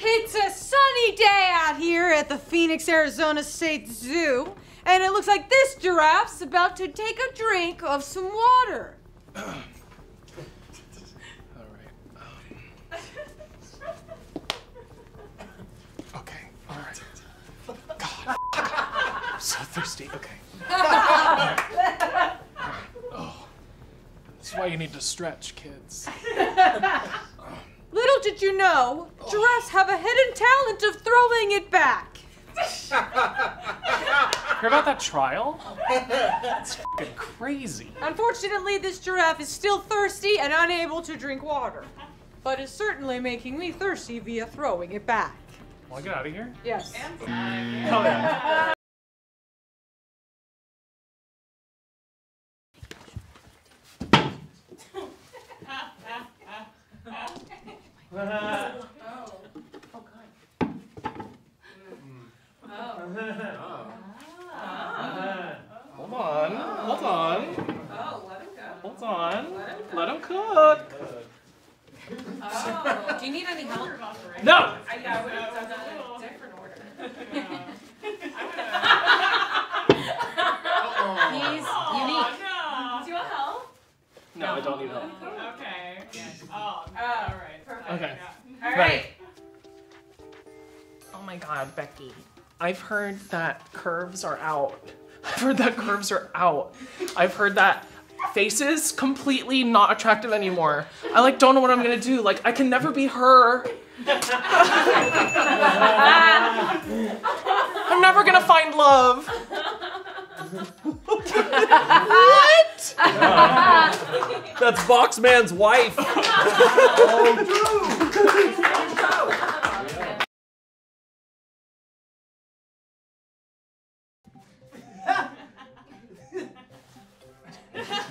It's a sunny day out here at the Phoenix, Arizona State Zoo, and it looks like this giraffe's about to take a drink of some water. All right. um, okay. All right. God. I'm so thirsty. Okay. Oh. That's why you need to stretch, kids. Did you know, giraffes have a hidden talent of throwing it back. Hear about that trial? That's crazy. Unfortunately, this giraffe is still thirsty and unable to drink water, but is certainly making me thirsty via throwing it back. Want to get out of here? Yes. Hell yeah. Hold on. Hold on. Oh, let him go. Hold on. Let him cook. Oh, do you need any help? No. I, yeah, I would have done that in a different order. He's unique. Oh, do you want help? No, I don't need help. Okay. Oh, all right. Perfect. Okay. All Right. right. Oh my god, Becky. I've heard that curves are out. I've heard that curves are out. I've heard that faces completely not attractive anymore. I like don't know what I'm gonna do. Like I can never be her. I'm never gonna find love. what? That's Boxman's wife.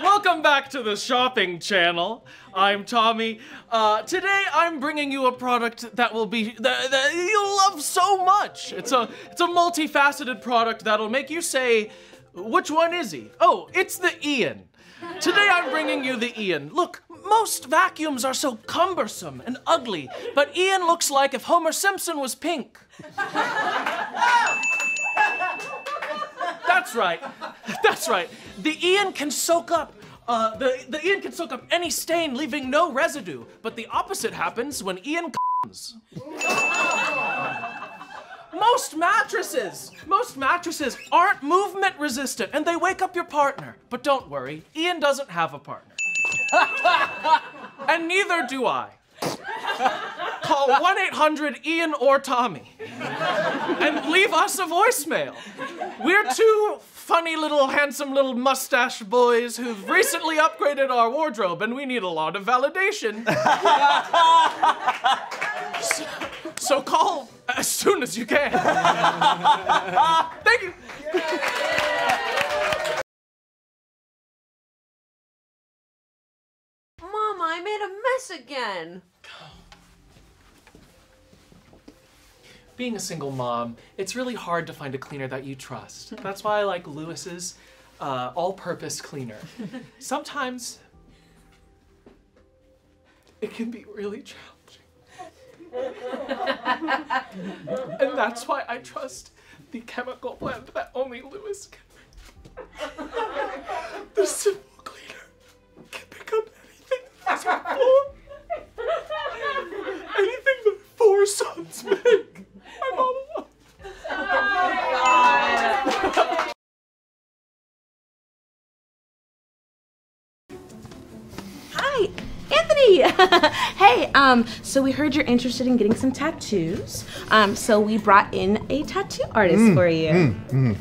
Welcome back to the shopping channel. I'm Tommy. Uh, today I'm bringing you a product that will be that, that you'll love so much. It's a it's a multifaceted product that'll make you say, "Which one is he?" Oh, it's the Ian. Today I'm bringing you the Ian. Look, most vacuums are so cumbersome and ugly, but Ian looks like if Homer Simpson was pink. That's right. That's right. The Ian can soak up. Uh, the, the Ian can soak up any stain, leaving no residue. But the opposite happens when Ian comes. Most mattresses, most mattresses aren't movement resistant, and they wake up your partner. But don't worry, Ian doesn't have a partner. and neither do I. Call 1 800 Ian or Tommy and leave us a voicemail. We're two funny little, handsome little mustache boys who've recently upgraded our wardrobe and we need a lot of validation. so, so call as soon as you can. Thank you. Mama, I made a mess again. Being a single mom, it's really hard to find a cleaner that you trust. That's why I like Lewis's uh, all-purpose cleaner. Sometimes it can be really challenging. and that's why I trust the chemical blend that only Lewis can make. the simple cleaner can pick up anything that's wrong. anything that four sons make. I'm all. Hi, Anthony. hey, um, so we heard you're interested in getting some tattoos. Um, so we brought in a tattoo artist for you. Turn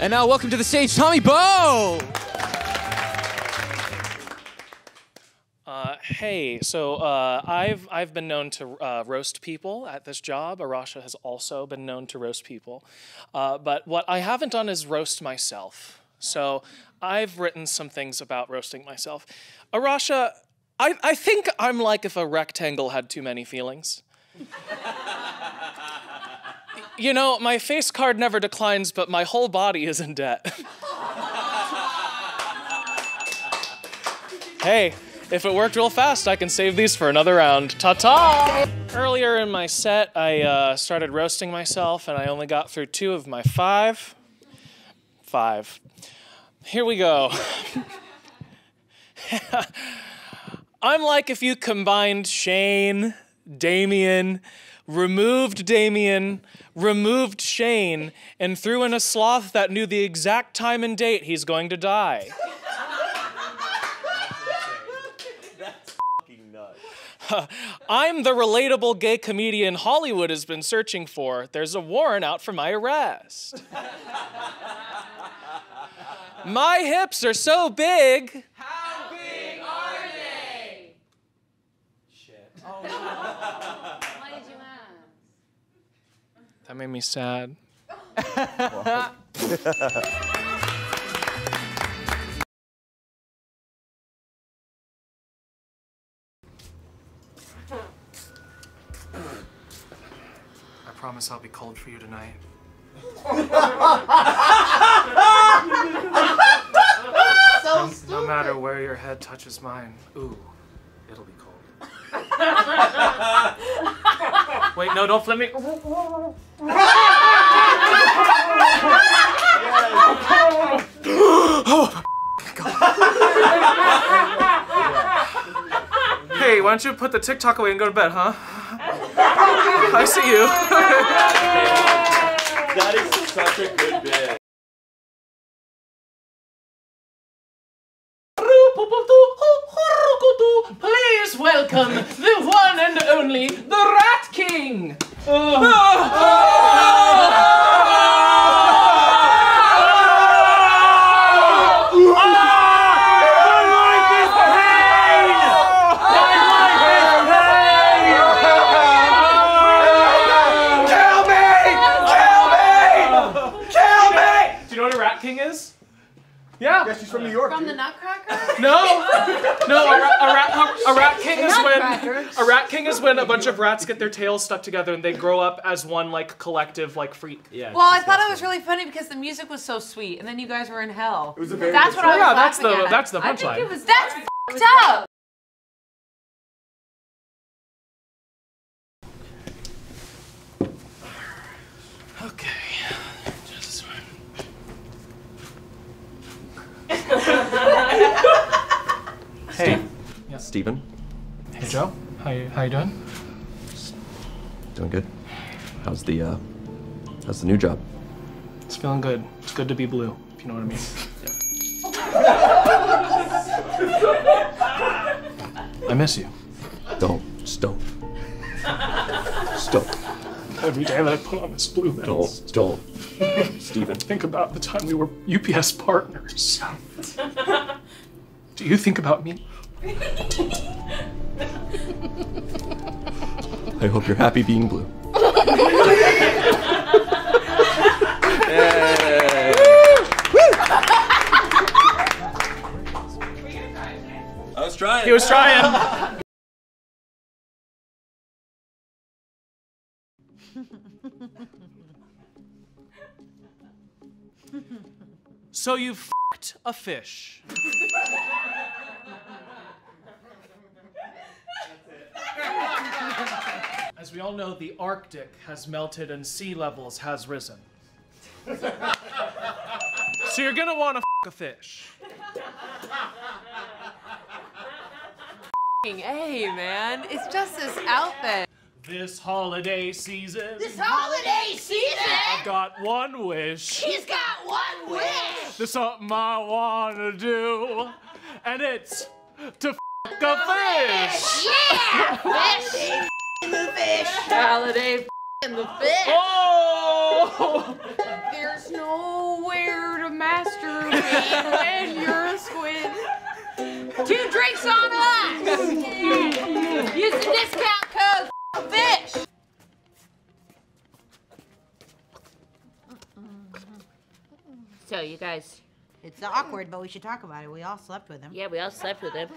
And now, welcome to the stage, Tommy Bowe. Uh, hey, so uh, I've I've been known to uh, roast people at this job. Arasha has also been known to roast people, uh, but what I haven't done is roast myself. So I've written some things about roasting myself. Arasha, I, I think I'm like if a rectangle had too many feelings. you know, my face card never declines, but my whole body is in debt. hey, if it worked real fast, I can save these for another round. Ta ta! Earlier in my set, I uh, started roasting myself, and I only got through two of my five. Five. Here we go. I'm like if you combined Shayne, Damien, removed Damien, removed Shayne, and threw in a sloth that knew the exact time and date he's going to die. I'm the relatable gay comedian Hollywood has been searching for. There's a warrant out for my arrest. my hips are so big. How big are they? Why did you ask? That made me sad. I promise I'll be cold for you tonight. no, no matter where your head touches mine, ooh, it'll be cold. Wait, no, don't flip me. Oh, hey, why don't you put the TikTok away and go to bed, huh? I see you. That is such a good bit. Please welcome the one and only the Rat King. Kill me! Kill me! Kill me! Do you know what a Rat King is? Yeah. Yeah, she's from New York. From the. Nutcracker? No, no. A, ra- a, rat, a, rat king is when a rat king is when a bunch of rats get their tails stuck together and they grow up as one like collective like freak. Yeah. Well, I thought it was really funny because the music was so sweet, and then you guys were in hell. It was a very That's what I was Yeah, that's laughing the at. that's the I think it punchline. was that's fucked up. Steven, hey Joe. How you how you doing? doing good. How's the uh how's the new job? It's feeling good. It's good to be blue, if you know what I mean. I miss you. Don't. Just don't. Every day that I put on this blue mask, Don't don't. Steven. think about the time we were UPS partners. Do you think about me? I hope you're happy being blue. I was trying. He was trying. so you fucked a fish. As we all know, the Arctic has melted and sea levels has risen. so you're gonna want to fuck a fish. Hey, man, it's just this outfit. This holiday season, This holiday season, I've got one wish. he's got one wish. There's something I wanna do, and it's to f a fish. Yeah, fish. The fish. Holiday in the fish. Oh! There's nowhere to masturbate when you're a squid. Two drinks on us. Use the discount code FISH. So you guys, It's awkward, but we should talk about it. We all slept with him. yeah, we all slept with him.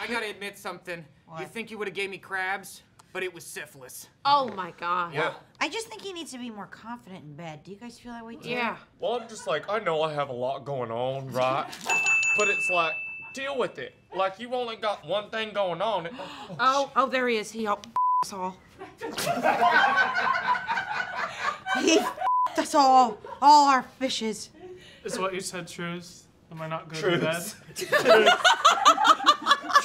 I gotta admit something. You think you would have gave me crabs, but it was syphilis. Oh my god. Yeah. I just think he needs to be more confident in bed. Do you guys feel that way too? Yeah. Well, I'm just like, I know I have a lot going on, right? but it's like, deal with it. Like, you've only got one thing going on. Oh, oh, there he is. He all us all. He f***ed us all, all our fishes. Is what you said truth? Am I not good at bed?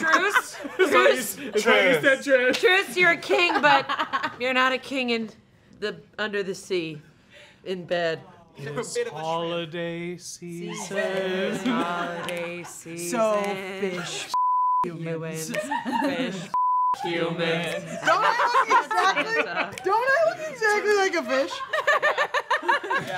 Truce? Truth. Is what you? Truce, you're a king, but you're not a king in the under the sea, in bed. It's holiday season. Holiday season. So fish. humans. Fish. Humans. Don't I look exactly? Don't I look exactly like a fish?